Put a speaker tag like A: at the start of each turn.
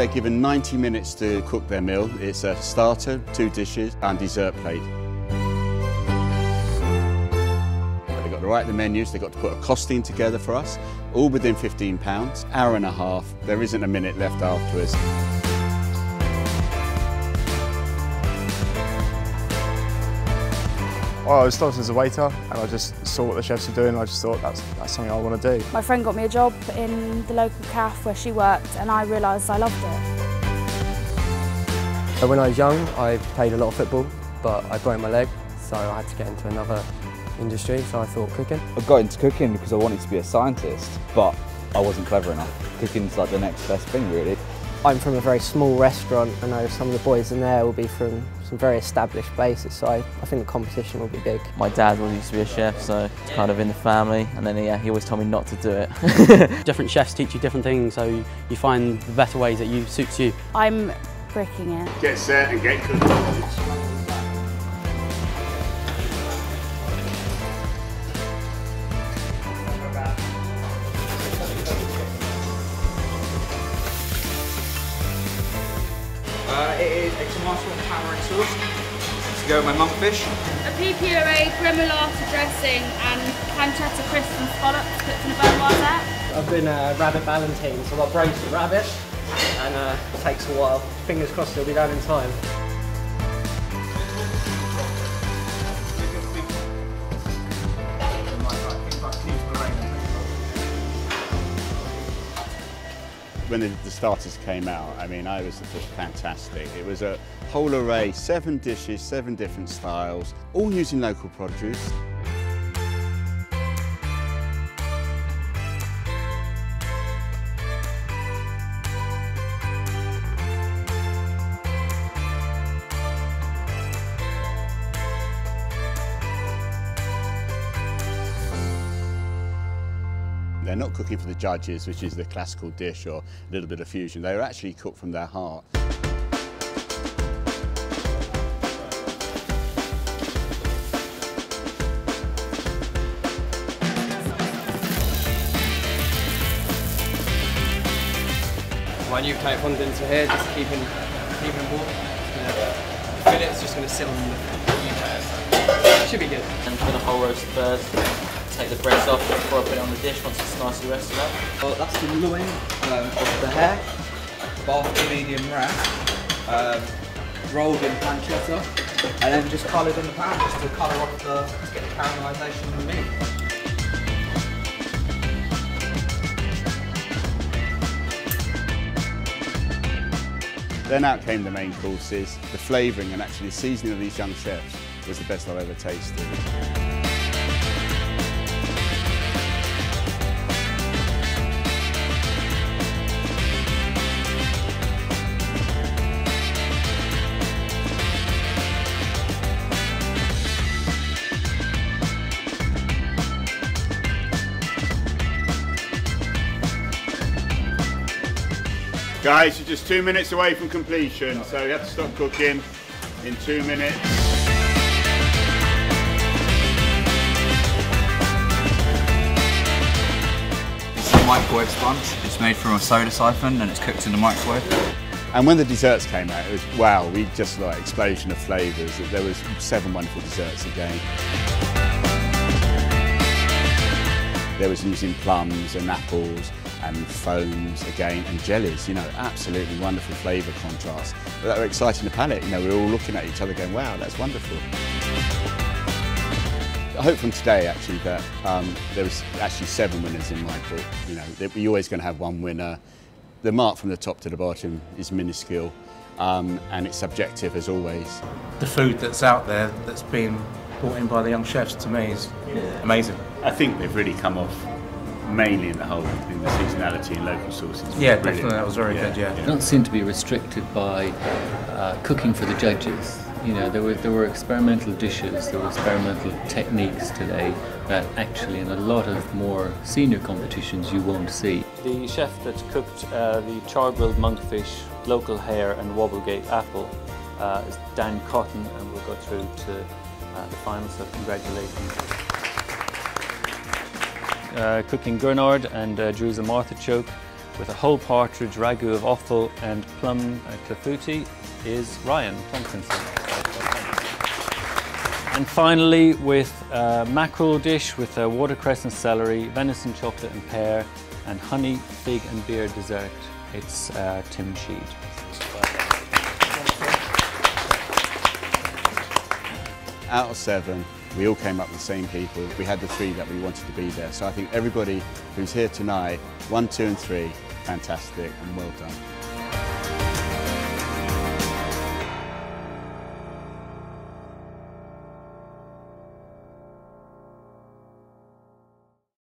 A: They're given 90 minutes to cook their meal. It's a starter, two dishes and dessert plate. They've got to write the menus, they've got to put a costing together for us, all within £15, hour and a half. There isn't a minute left afterwards.
B: Well, I was starting as a waiter and I just saw what the chefs were doing and I just thought that's, that's something I want to do.
C: My friend got me a job in the local cafe where she worked and I realised I loved it.
D: When I was young, I played a lot of football, but I broke my leg, so I had to get into another industry, so I thought cooking.
E: I got into cooking because I wanted to be a scientist, but I wasn't clever enough. Cooking's like the next best thing, really.
D: I'm from a very small restaurant. I know some of the boys in there will be from some very established places, so I, I think the competition will be big.
F: My dad was used to be a chef, so it's kind of in the family, and then yeah, he always told me not to do it.
G: different chefs teach you different things, so you find the better ways that you suits you.
C: I'm bricking it.
A: Get set and get cooking.
H: It is a tomato and tamarind sauce to go with my monkfish.
C: A PPRA gremolata dressing and pancetta crisps and scallops cooked in a beurre noir
D: I've been a rabbit ballotine, so I've braised the rabbit, and uh, it takes a while. Fingers crossed it'll be done in time.
A: When the, the, starters came out, I mean, I was just fantastic. It was a whole array, seven dishes, seven different styles, all using local produce. They're not cooking for the judges, which is the classical dish or a little bit of fusion. They're actually cooked from their heart.
I: My new plate runs into here, just keeping keeping warm. The fillet's just going to sit on the Should be good.
F: And for the whole roast first, take the breast off before I put it on the dish once it's nicely rested up.
H: Well, that's the loin um, of the hare, bath medium rare, um, rolled in pancetta, and then just coloured in the pan just to colour off the, just get the caramelisation of the meat.
A: Then out came the main courses. The flavouring and actually the seasoning of these young chefs was the best I've ever tasted. Guys, you're just two minutes away from completion, so you have to stop cooking in two minutes.
H: It's a microwave sponge. It's made from a soda siphon and it's cooked in the microwave.
A: And when the desserts came out, it was wow, we just like explosion of flavours. There was seven wonderful desserts again. There was using plums and apples and foams again and jellies, you know, absolutely wonderful flavour contrast. But that were exciting the palate, you know, we were all looking at each other going, wow, that's wonderful. I hope from today actually that um, there was actually seven winners in my book, you know, you're always going to have one winner. The mark from the top to the bottom is minuscule um, and it's subjective as always.
J: The food that's out there that's been brought in by the young chefs to me is amazing.
A: I think they've really come off mainly in the whole in the seasonality and local sources.
J: Yeah, Brilliant. definitely, that was very yeah, good. Yeah,
K: yeah. don't seem to be restricted by uh, cooking for the judges. You know, there were there were experimental dishes, there were experimental techniques today that actually in a lot of more senior competitions you won't see.
L: The chef that cooked uh, the char-grilled monkfish, local hare and wobblegate apple uh, is Dan Cotton and we'll go through to uh, the final, so congratulations uh, cooking Gurnard and uh, Jerusalem artichoke with a whole partridge ragu of offal and plum uh, clafouti is Ryan Tomkinson. And finally, with a mackerel dish with a watercress and celery, venison chocolate and pear, and honey, fig and beer dessert, it's uh, Tim Sheed.
A: Out of seven, we all came up with the same people. We had the three that we wanted to be there. So I think everybody who's here tonight, one, two and three, fantastic and well done.